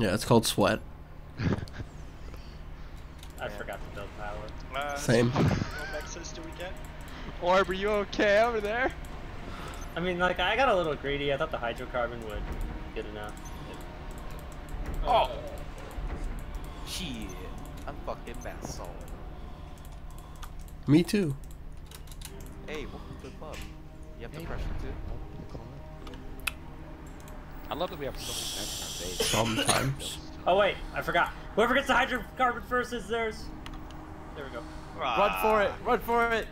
Yeah, it's called sweat. I forgot to build power. Uh, Same. What mexes do we get? Orb, are you okay over there? I mean, like, I got a little greedy. I thought the hydrocarbon would be good enough. Oh. Shit. I'm fucking basalt. Me too. Hey, welcome to the club. You have the pressure too? I love that we have so many mechs on our base. Sometimes. Oh, wait, I forgot. Whoever gets the hydrocarbon first is theirs. There we go. Run for it! Run for it!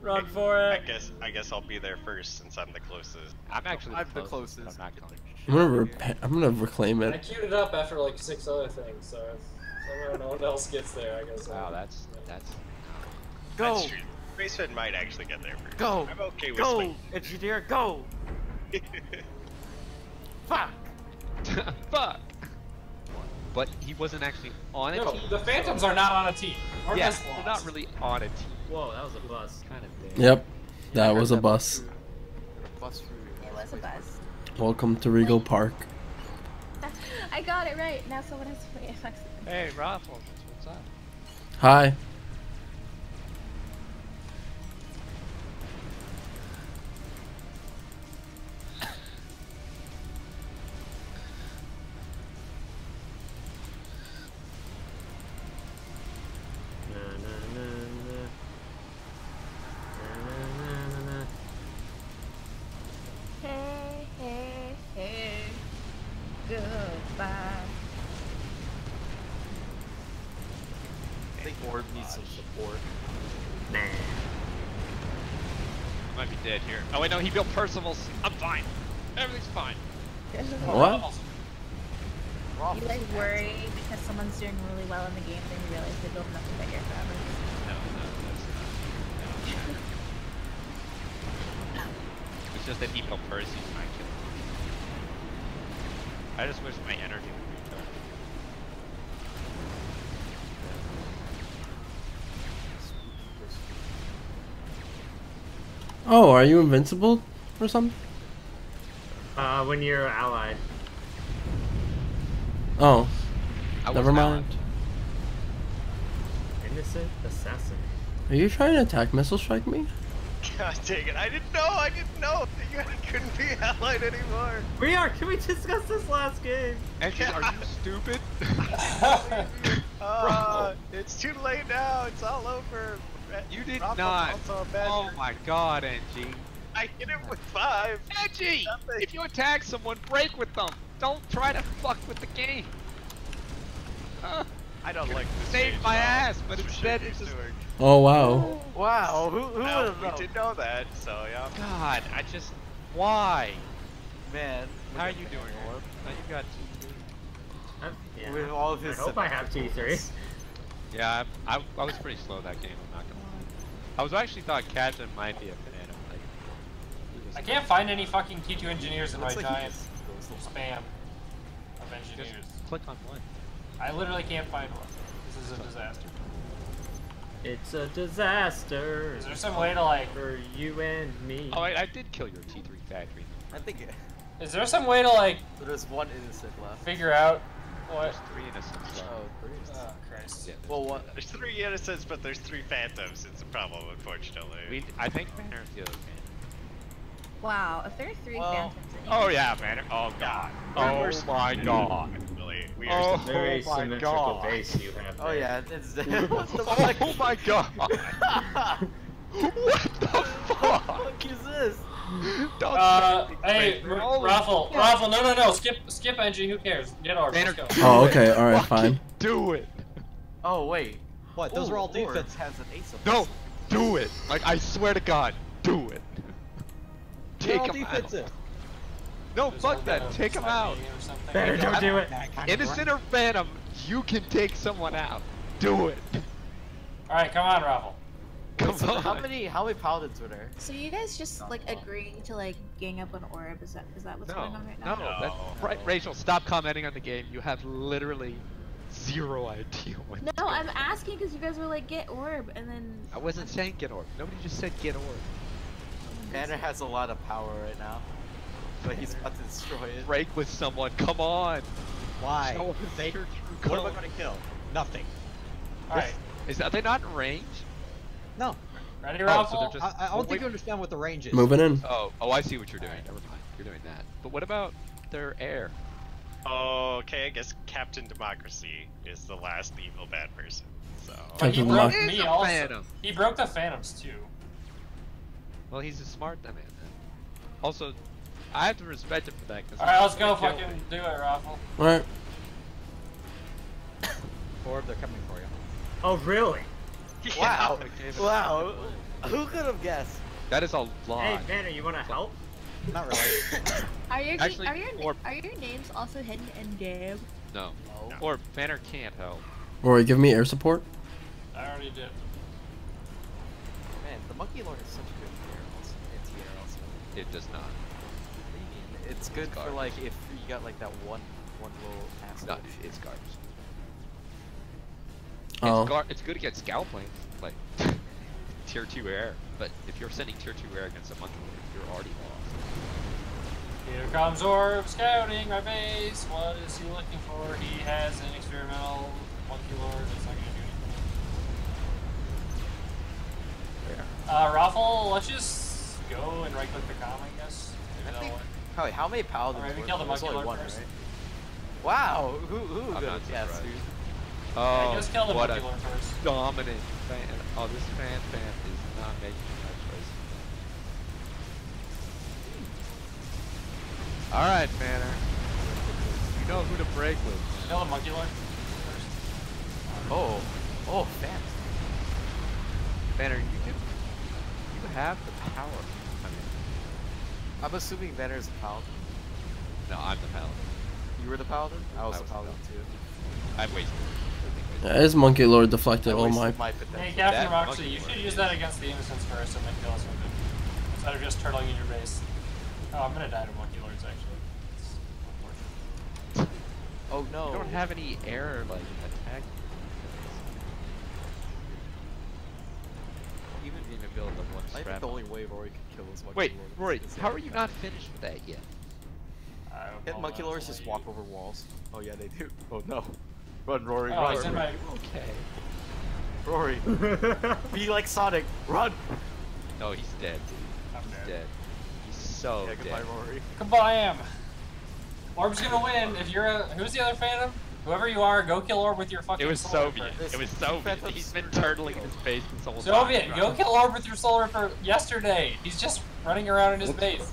Run for it! I guess I guess I'll be there first since I'm the closest. I'm actually I'm the the closest. closest. I'm not going. I'm gonna repa- I'm gonna reclaim it. I queued it up after like six other things, so if somehow no one else gets there, I guess. Wow, I'll- that's that's. Go! That's true. Raceman might actually get there first. Go! I'm okay with Go! Engineer, go! Fuck! Fuck. But he wasn't actually on a No, team. the Phantoms are not on a team. Or Yeah, Nest they're not really on a team. Whoa, that was a bus. Kind of there. Yep, that was a bus. Bus. It was a bus. Welcome to Regal Park. I got it right. Now someone has to play FX. Hey, Raffles, what's up? Hi. Goodbye. I think Orb needs some support. Nah. I might be dead here. Oh wait, no, he built Percival's. I'm fine. Everything's fine. What? You like worry because someone's doing really well in the game, then you realize they built enough to get your forever. No, no, that's not. No. It's just that he built Percy's and I killed him. I just wish my energy would recharge. Oh, are you invincible or something? Uh, when you're allied. Oh, I never was mind. Innocent assassin. Are you trying to attack missile strike me? God dang it! I didn't know. I didn't know that you guys couldn't be allied anymore. We are. Can we discuss this last game? Actually, are you stupid? Uh, it's too late now. It's all over. you did Rafa's not. also a bad Oh my god, Angie. I hit him with five. NG! Nothing. If you attack someone, break with them. Don't try to fuck with the game. Uh, I don't like this. saved my at all. ass, but This instead it's is just. doing- Oh wow. Wow, who, who Well, would have we known? did know that, so yeah. God, I just. Why? Man. How are you doing, Orb? Now you got two. I'm, yeah. With all of his I hope I have T3. Yeah, I, I, I was pretty slow that game. I'm not gonna lie. I was actually thought Captain might be a banana. Like, he I can't find any fucking T2 engineers in my Looks like he giant spam of Just engineers. click on one. I literally can't find one. This is a disaster. It's a disaster Is there some way to like? for you and me. Oh, I, I did kill your T3 factory. I think it, Is there some way to like there's one innocent left. figure out what? There's three innocents left. Oh, three. Oh Christ. Yeah, Well, what? There's three innocents, but there's three phantoms. It's a problem, unfortunately. we, I think Banner's the other man. Wow, if there are three Well- phantoms Oh here- yeah, Banner. Oh god. We're- Oh my god. Really, we Oh. are. Very my symmetrical God. base you have. Oh yeah, it's what the fuck? Oh my god. what the What fuck? the fuck is this? Don't Uh, say hey, anything R- Raffle. Raffle, no, no, no, skip, skip engine. Who cares? Get ours. Banner, Let's go. Oh, okay, alright, fine. Do it. Oh wait. What? Those Ooh, are all Orb defense. has an ace of No, do it. Like I swear to God, do it. They're Take all him out. Defensive. No, There's fuck that. Take him out. me. Better don't I- do it. Innocent or Phantom, you can take someone out. Do it. All right, come on, Raffle. Come So on. how many how many paladins were there? So you guys just like agreeing to like gang up on Orb? Is that is that what's No, going on right no, now? that's No. right. Rachel, stop commenting on the game. You have literally zero idea what. No, I'm asking because you guys were like get Orb, and then I wasn't saying get orb. Nobody just said get orb. Banner has a lot of power right now, but he's about to destroy it. Break with someone. Come on. Why? Show they, what am I gonna kill? Nothing. Alright. Is that, they not in range? No. ready, Oh, Ralph? so they're just- I, I don't well, think wait. you understand what the range is. Moving in. Oh, oh, I see what you're doing. Never mind. You're doing that. But what about their air? Okay, I guess Captain Democracy is the last evil bad person. So. But he Captain broke Mark. me He's a also. phantom. He broke the Phantoms too. Well, he's a smart man. Then. Also, I have to respect him for that. Cause Alright, let's go fucking me. do it, Raffle. Alright. Orb, they're coming for you. Oh, really? Wow. Wow. Who could have guessed? That is a lot. Hey, Banner, you want to help? Not really. Are your Actually, are your or- are your names also hidden in game? No. No. Or Banner can't help. Or give me air support. I already did. Man, the Monkey Lord is such a good player. Anti-air. It does not. What do you mean? It's good for like if you got like that one one little It's asshole. not. It's garbage. Oh. It's, gar- it's good against Scowplanes, like tier two air. But if you're sending tier two air against a monkey, Lord, you're already lost. Here comes Orb scouting my base. What is he looking for? He has an experimental monkey lord that's not gonna do anything. Yeah. Uh, Raffle, let's just go and right click the com, I guess. I think- work. How many paladins? Alright, we were killed the there? There's only one, first. right? Wow, who who I'm not have guessed, surprised. dude? Um, oh, yeah, just kill the what monkey a first. dominant fan. Oh, this fan fan is not making that choice. All right, Banner. You know who to break with. Kill the monkey lord first. Oh, oh, fan. Banner, you can. You have the power. I mean, I'm assuming Banner's a paladin. no, I'm the paladin. You were the paladin? I was I a was the paladin too. I'm wasted. Yeah, his monkey lord deflected I all oh wasted my. my. Hey, Captain that Roxy, you should use that against the innocents first and then kill us with it. Instead of just turtling in your base. Oh, I'm gonna die to monkey lords actually. It's. Oh no. You don't have any air like attack. Even even the one I think the only way Rory could kill this monkey Wait, lord is Rory, if how are you not finished with that yet? I don't Can't monkey that's lords just walk over walls? Oh yeah, they do. Oh no. Run, Rory, Oh, run. he's in my. Okay. Rory. Be like Sonic. Run. No, he's dead. I'm He's dead. dead. He's so yeah, goodbye, dead. Rory. Goodbye, Am. Orb's gonna win. If you're a who's the other Phantom? Whoever you are, go kill Orb with your fucking. It was Soul Soviet. It was is Soviet. He's been Super turtling in his base this whole time. Soviet, go kill Orb with your Soul Ripper yesterday. He's just running around in his base.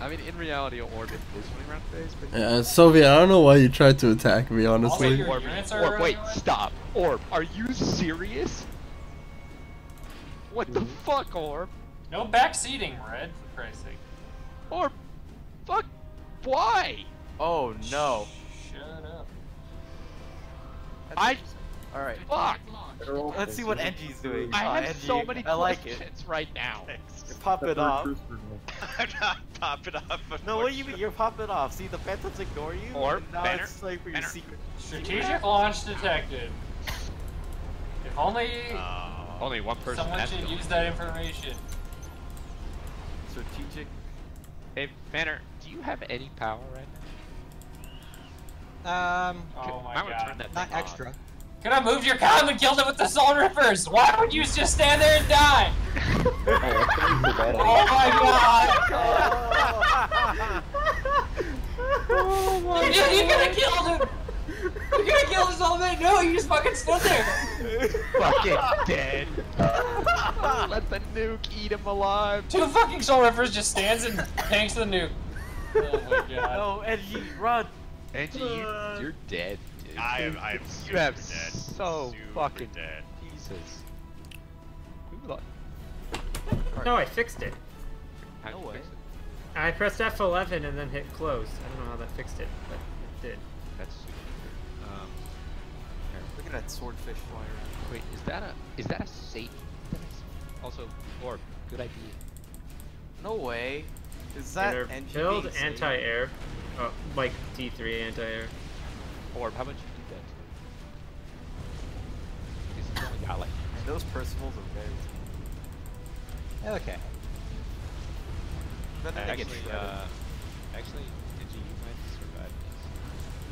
I mean, in reality, Orb is running around the base, but Yeah, Soviet, I don't know why you tried to attack me, honestly. your Orb, Orb, wait, running stop. Orb, are you serious? What the Mm-hmm. fuck, Orb? No backseating, Red. For Christ's sake. Orb, fuck, why? Oh no. Shut up. I, Alright. fuck. Let's see what Enji's doing. I Oh, have Enji, so many I like it. questions right now. Thanks. Pop it off. I'm not popping off. No, what do you mean? You're popping off. See, the phantoms ignore you. Or and now Banner- it's like for your Banner. secret. Strategic launch detected. If only Oh. Only one person someone should use that information. Strategic. Hey, Banner, do you have any power right Um, Oh my I god. turn that not on. extra. Could have moved your comm and killed it with the Soul Rippers. Why would you just stand there and die? oh my god! Oh You, just, you could have killed him! You could have killed his old man! No, you just fucking stood there! Fucking dead. Let the nuke eat him alive. Two fucking Soul Rippers just stands and tanks the nuke. Oh my god. no, Enji, run. Angie, you, you're dead, dude. I am. I am. You have dead. so super fucking dead. Jesus. Who like? No, I fixed it. How'd No way. fix it? I pressed F11 and then hit close. I don't know how that fixed it, but it did. That's super weird. Um, here. Look at that swordfish fly around. Wait, is that a is that a safe? Also, Orb, good idea. No way. Is that Either Enji build being safe? anti-air, uh, like T3 anti-air. Orb, how about you do that? Because he's only got like. Those Percivals are very. Okay. But then get Actually, uh, actually, Digi, you might survive.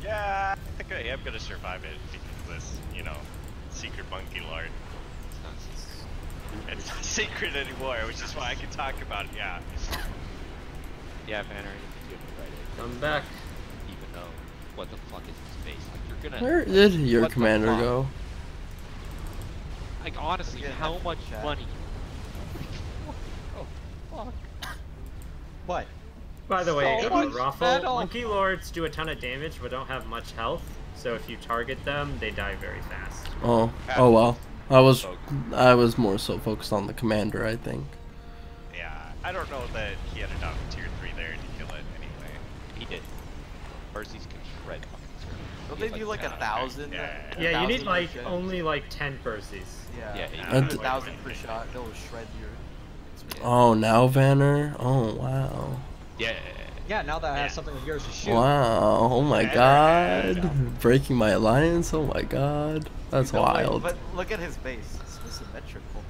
Yeah, I think I am gonna survive it because this, you know, secret monkey lord. It's not secret anymore, which is why I can talk about it. Yeah. Yeah, Banner, you can do it right. I'm back. Even though, what the fuck is his face? Like you're gonna. Where did your commander go? Like honestly, how much chat. money? oh fuck. What? By the way, So uh, much Raffle. Monkey Lords do a ton of damage but don't have much health, so if you target them, they die very fast. Oh, oh well. I was, I was more so focused on the commander. I think. Yeah. I don't know that he had enough tier 3 there to kill it anyway. He did. Percy's can shred fucking zero. Don't He they has, do like a yeah, thousand? yeah, a Yeah, you need like per shot? only like 10 Percies. Yeah, Yeah, yeah you need a thousand per shot. They'll shred your. Oh, now Banner. Oh wow. Yeah. Yeah, now that I have something of yours to shoot. Wow. Oh my Banner. God. Breaking my alliance. Oh my God. That's No, wait, wild. But look at his base. It's symmetrical.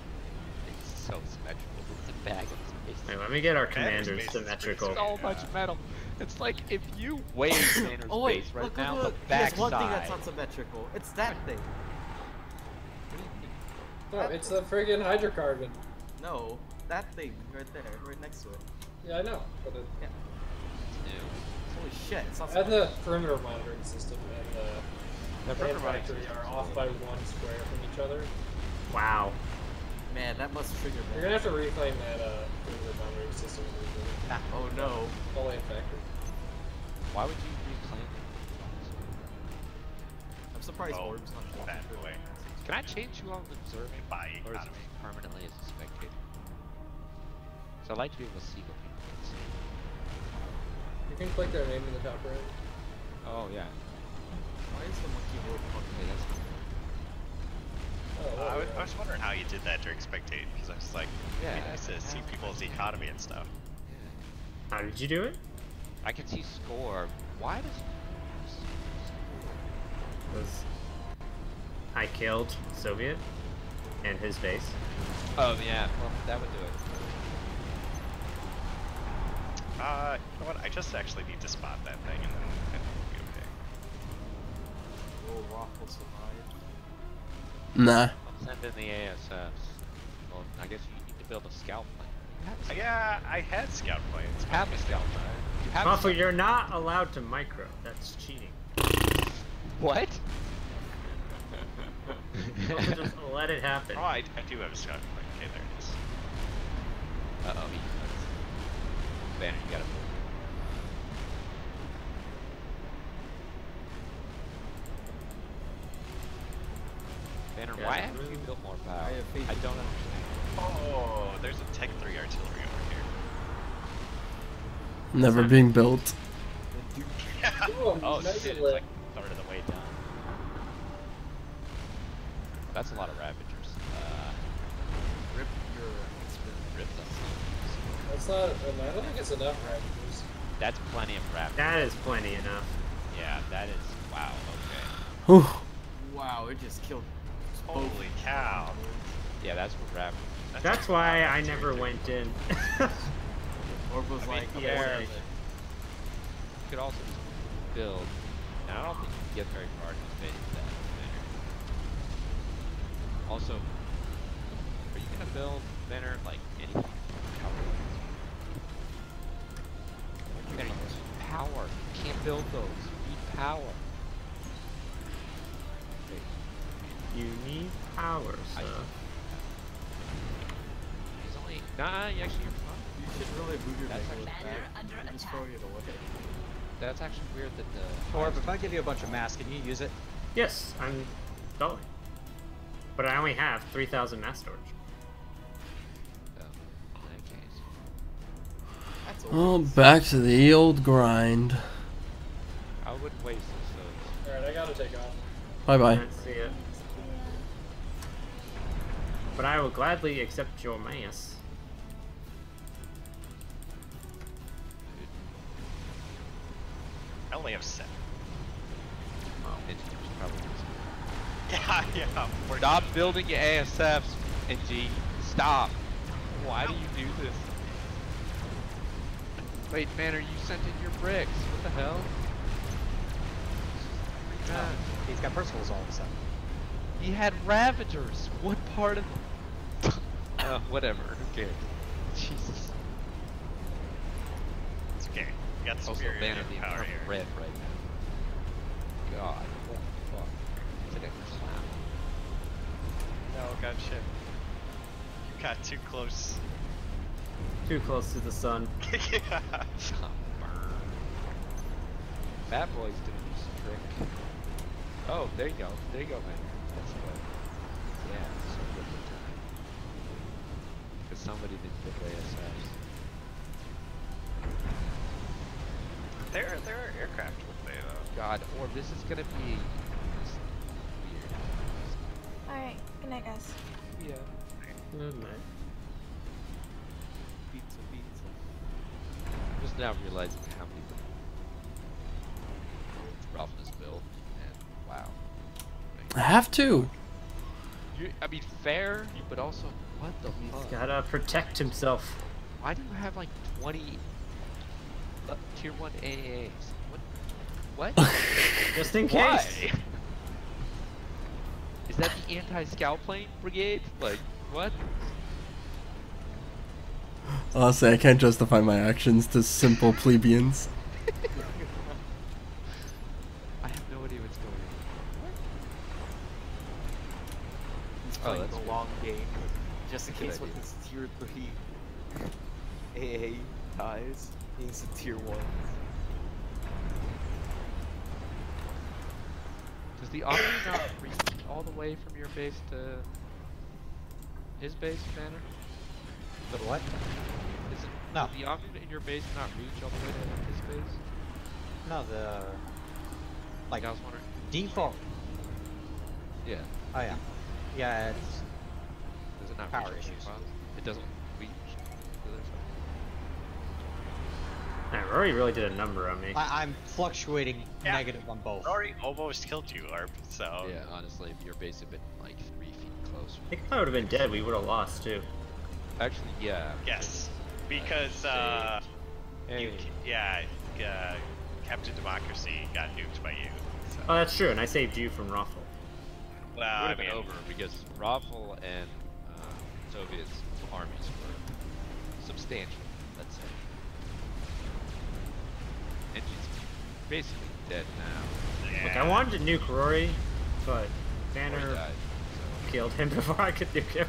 It's so symmetrical. It's a bag of space. Wait, let me get our Commander's commanders base is pretty symmetrical. So much metal. It's like if you weigh Banner's Oh wait, base right look, now, look, look. the He has back one thing that's not symmetrical. It's that thing. No, it's the friggin' hydrocarbon. No, that thing right there, right next to it. Yeah, I know. But it, Yeah. Holy shit! It's not and symmetrical. the perimeter monitoring system and the The perimeter factory monitoring are off by one square from each other. Wow. Man, that must trigger. You're gonna have to reclaim that uh, perimeter monitoring system. When you do it. Oh no. The land factory. Why would you reclaim it? I'm surprised Oh, Orb's not showing that up. way. Can I change who I'm observing? Bye, Or is it economy. permanently as a spectator? So I'd like to be able to see what people can see. You can click their name in the top right. Oh, yeah. Why is the monkey lord fucking? Okay, that's Oh, Uh, I, was, I was wondering how you did that during spectate because I was like, it'd Yeah, be nice to see people's economy and stuff. How did you do it? I can see score. Why does... Was I killed Soviet and his base. Oh, yeah. Well, that would do it. Uh, you know what? I just actually need to spot that thing and then and it'll be okay. Will Raffle survive? Nah. I'll send in the ASS. Well, I guess you need to build a scout plane. You have a Uh, scout- yeah, I had scout planes. You have a scout plane. You have a you're not allowed to micro. That's cheating. What? Just let it happen. Oh, I, I do have a scout plane. Okay, there it is. Uh-oh, he... Banner, you gotta move. Banner, Yeah, why haven't you built more power? I have I don't understand. Oh, there's a Tech 3 artillery over here. Never being built. Oh, Oh shit, it's lit. like third of the way down. That's a lot of Ravagers. Uh, Rip your experience. rip them. That's not. I don't think it's enough Ravagers. That's plenty of Ravagers. That is plenty enough. Yeah, that is... Wow, okay. Whew. Wow, it just killed. Holy cow. Yeah, that's what Ravagers... That's why I never went in. Orb was I mean, like, yeah. yeah. You could also just build. Now, I don't think you can get very far to fit into that banner. Also, are you gonna build banner like anything? Power. Banner, you need power. You can't build those. You need power. Okay, you need power, I- so. He's only. Nah, you actually, you're fine. You should really move your That's Megalith actually- back. You're just throwing it away. That's actually weird that the. Orb, if I give you a bunch of mass, can you use it? Yes, I'm going. But I only have 3,000 mass storage. So, in that case. That's Oh, back to the old grind. I wouldn't waste this, so. Alright, I gotta take off. Bye bye. Let's see it. But I will gladly accept your mass. Only have seven. Well, it's probably. Yeah, yeah. We're Stop building your ASFs, NG. Stop. Why do you do this? Wait, man, are you sent in your bricks? What the hell? God. He's got Percival's all of a sudden. He had Ravagers. What part of? uh, whatever. Who cares? Jesus. It's okay. You got Also, superior Banner being power purple here. red right now. God, what the fuck? It's like a clown. No, god shit. You got too close. Too close to the sun. Stop, burn. Fat Boy's doing his trick. Oh, there you go. There you go, man. That's good. Yeah, so good time. Because somebody didn't get away there, there are aircraft with they though. God, or this is gonna be weird. Alright, good night, guys. Yeah. Good night. Pizza, pizza. I'm just now realizing how many roughness build, and wow. I have to. You, I mean, fair, but also, what the He's fuck? gotta protect himself. Why do you have like 20 uh, tier 1 AAs? What? What? Just in case. Why? case. Is that the anti-scout plane brigade? Like, what? Honestly, I can't justify my actions to simple plebeians. I have no idea what's going on. He's Oh, playing that's the weird. long game, just in Good case with idea. his tier three AA ties, he needs a tier one. Does the Omni not reach all the way from your base to his base, Banner? The what? Is it, No. Does the Omni in your base not reach all the way to his base? No, the like Like, I was wondering. default. Yeah. Oh yeah, yeah. It's Does it not Power reach all the way issues. It doesn't reach the other side. Man, Rory really did a number on me. I, I'm fluctuating Yeah. negative on both. Rory almost killed you, Arp, so. Yeah, honestly, if your base had been like three feet closer. I think if I would have been dead, we would have lost too. Actually, yeah. Yes. Because, uh. You, yeah, uh, Captain Democracy got nuked by you. So. Oh, that's true, and I saved you from Raffle. well, it would I have been mean, over because Raffle and uh, Soviet's armies were substantial, And she's basically dead now. yeah. Look, I wanted to nuke Rory, but Banner died, so. killed him before I could nuke him.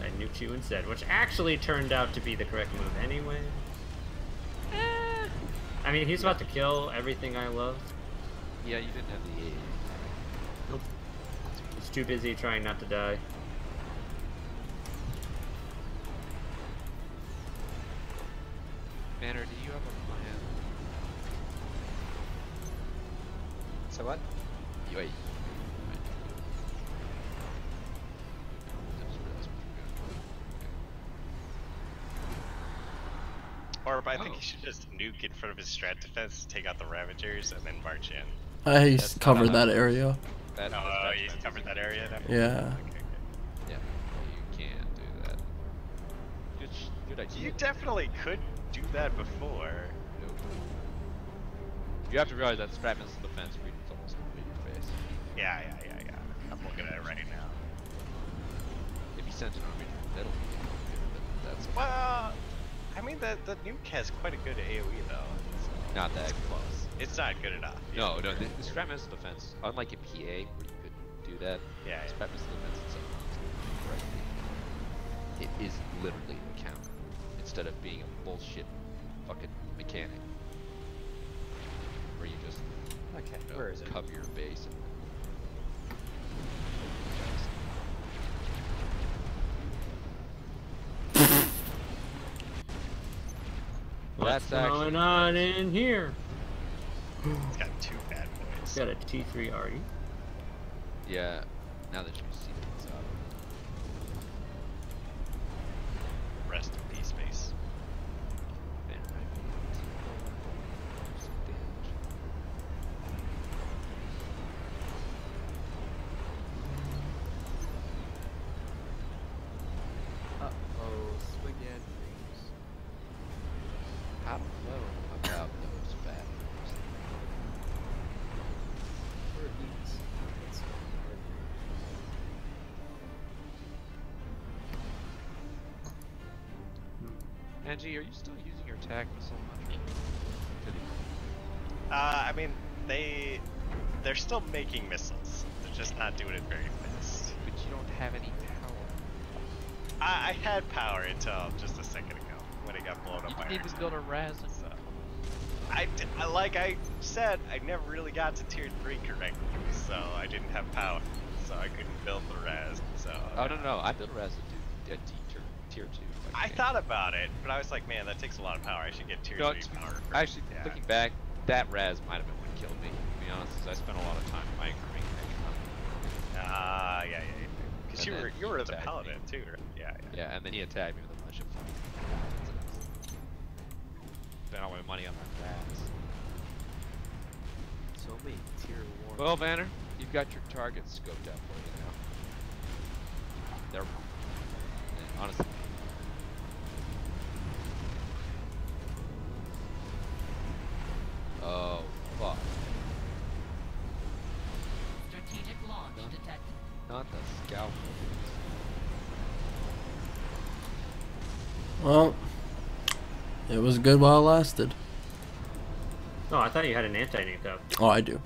I nuked you instead, which actually turned out to be the correct move anyway. Eh. I mean, he's about to kill everything I love. Yeah, you didn't have the. Nope. He's too busy trying not to die. Front of his strat defense, take out the Ravagers, and then march in. I That's covered how- oh, that area. That, Oh, that's you defense. covered that area now? Yeah. Okay, okay. Yeah, you can't do that. Good, sh- good idea. You definitely could do that before. Nope. You have to realize that strat missile defense reaches almost completely your face. Yeah, yeah, yeah, yeah. I'm looking at it right now. If you send an army to the middle, but that's Well, I mean, the, the nuke has quite a good AoE though. not that close. It's not good enough. No, no, the, the strat missile defense, unlike in PA where you could do that, Yeah, yeah. strat missile defense itself is correctly. It is literally a counter instead of being a bullshit fucking mechanic where you just Okay, you know, where is it? cover your base and What's That's actually going on in here? It's got two bad boys. Got a T3 already. Yeah, now that you see you still using your attack missile much? Uh, I mean, they they're still making missiles. They're just not doing it very fast. But you don't have any power. I, I had power until just a second ago when it got blown You up by didn't even build a Razin. So, I, I- like I said, I never really got to tier three correctly, so I didn't have power, so I couldn't build the res. So Oh no no, I built a at tier tier two. like I Angie. thought about it, but I was like, man, that takes a lot of power. I should get tier No, three power. first. Actually, yeah. looking back, that Raz might have been what killed me. To be honest, 'cause I spent a lot of time microing Ah, yeah, yeah, yeah. Because And you were you were the attacked me. paladin too, right? Yeah, yeah. Yeah, and then he attacked me with a bunch of fucking. Spent all my money on my Raz. So many tier one. Well, Banner, you've got your target scoped out for you now. They're yeah, honestly. Well, it was a good while it lasted. Oh, I thought you had an anti-nuke up. Oh, I do.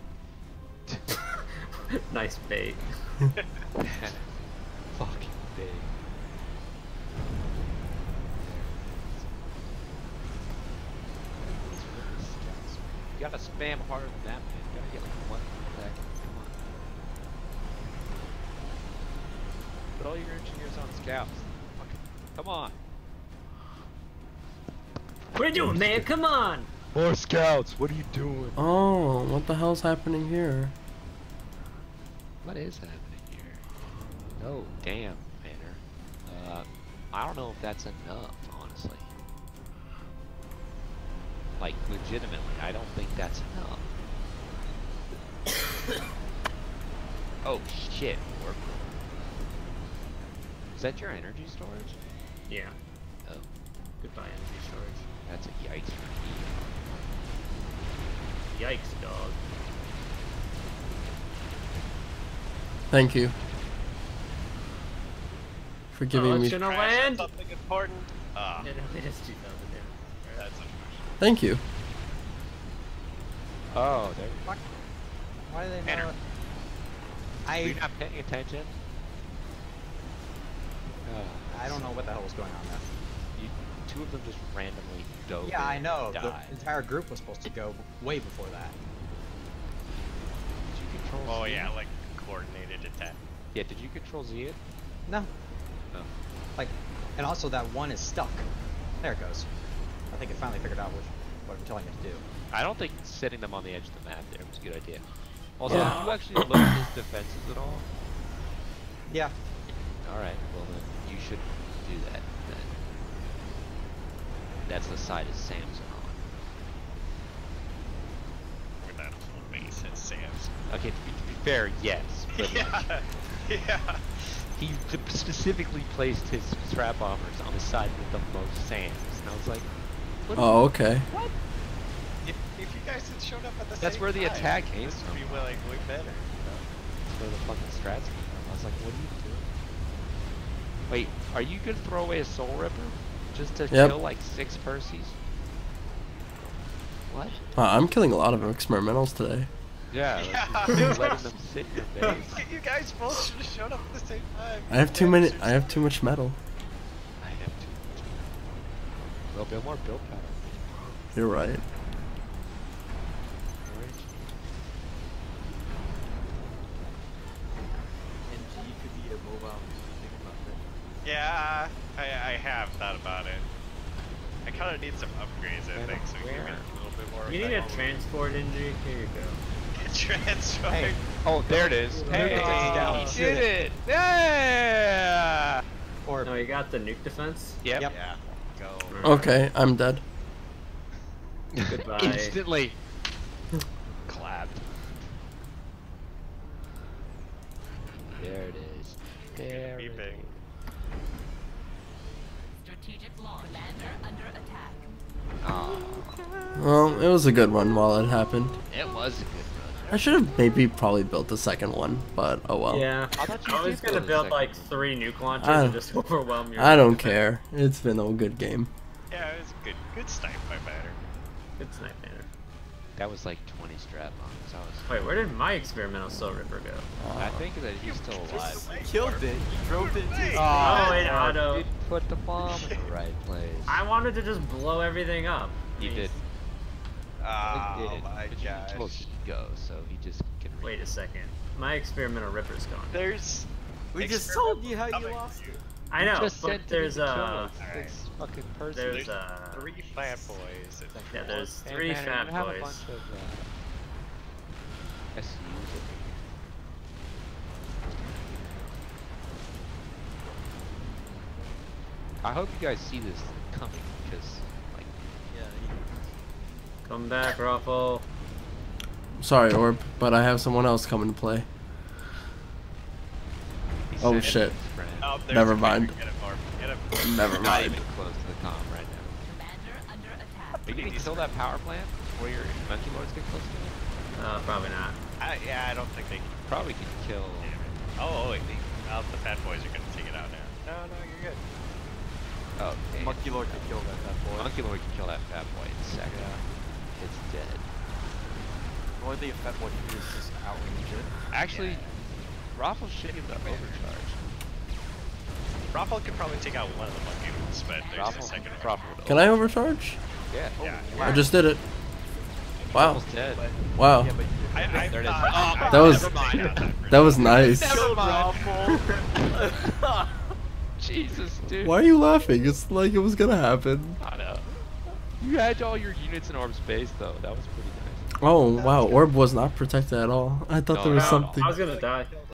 nice bait. Fucking bait. You gotta spam harder than that, man. You gotta get like one attack. Come on. Put all your engineers on scouts. Fucking, come on. What are you doing, man? Come on! More scouts. What are you doing? Oh, what the hell's happening here? What is happening here? No, damn, Banner. Uh, I don't know if that's enough, honestly. Like, legitimately, I don't think that's enough. oh, shit. Warp. Is that your energy storage? Yeah. Oh, Goodbye, energy storage. That's a yikes for me. Yikes, dog. Thank you. For giving oh, me. it's gonna Crash on land! Something important. Ah, It only has 2,000 damage. that's unfortunate. Thank you. Oh, there Fuck. Why do they Banner. not? You're I not paying attention? Uh, I don't know what the hell was going on there. You, two of them just randomly dove Yeah, I know. and The entire group was supposed to go way before that. Did you control Oh Z? yeah, like coordinated attack. Yeah, did you control Z it? No. No. Like, and also that one is stuck. There it goes. I think it finally figured out which, what I'm telling it to do. I don't think setting them on the edge of the map there was a good idea. Also, Yeah. have you actually looked at his defenses at all? Yeah. Alright, well then, you should do that then. That's the side of Sam's on. Where that whole base has Sam's. Okay, to be, to be fair, yes, but like, yeah, yeah. he specifically placed his strat bombers on the side with the most Sams, and I was like, what Oh, okay. What? If, if you guys had showed up at the That's same where the time, attack came this from. would be like way better. You know? That's where the fucking strats came from. I was like, what are you doing? Wait, are you gonna throw away a Soul Ripper? Just to Yep. kill like six Percies? What? Wow, I'm killing a lot of experimentals today. Yeah, Yeah. letting them sit in your base. you guys both should have showed up at the same time. I have too many. I have too much metal. I have too much. Well, build more build power. You're right. Alright. MG could be a mobile. Think about that. Yeah, I, I have thought about it. I kind of need some upgrades, I Man, think, so we can where? make a little bit more. You need a effective. transport engine. Here you go. Transfer. Hey, Oh, there it is. Look Hey, at that he did it! Yeah! Or No, you got the nuke defense? Yep. Yep. Yeah. Go. Okay, I'm dead. Goodbye. Instantly clapped. There it is. There Aw, Well, it was a good one while it happened. it was a good run. I should have maybe probably built the second one, but oh well. Yeah. I thought you I was gonna build a build second like three nuke launchers I- and just overwhelm your. I don't care. It's been a good game. Yeah, it was a good, good snipe by Banner. Good snipe banner. That was like 20 strap ons. I was. Wait, where did my experimental Soul Ripper go? I think that he's still alive. Killed it. You drove it. into- Oh, ah. It You put the bomb in the right place. I wanted to just blow everything up. You did. Oh You did. my but you told gosh. him to go, so he just can. Wait a second. My experimental Ripper's gone. There's. We just told you how you lost you. it. I know, just but there's to kill uh, us. Fucking person. there's uh, Three fat boys. yeah, there's three fat you have a boys. bunch of uh, SUs. I hope you guys see this coming because, like, Yeah. Come back, Ruffle. Sorry, Orb, but I have someone else coming to play. He Oh shit. Oh, Never a commander. mind. Him, him. Never not mind. even close to the comm right now. Commander under attack. Are you gonna kill that power plant before your monkey lords get close to it? Uh, probably not. I, yeah, I don't think they can. Probably can kill. Oh, oh wait. They, oh, the fat boys are gonna take it out now. No, no, you're good. Oh, damn. Monkey Lord could kill that fat boy. Monkey lord can kill that fat boy in a second. It's dead. The only thing a fat boy can do is just outrange it. Actually, Raffle should give the overcharge. Raffle could probably take out one of the monkey ones, but there's Raffle, a second one. Raffle Can I overcharge? Yeah. Yeah. I just did it. Wow. Dead. Wow. Yeah, but I, I There it is. thought- oh, That was- Never mind. Not that That was nice. Killed Raffle. Jesus, dude. Why are you laughing? It's like it was gonna happen. I know. You had all your units in orb space though. That was pretty nice. Oh wow, Orb was not protected at all. I thought No, there was no, something. I was gonna die.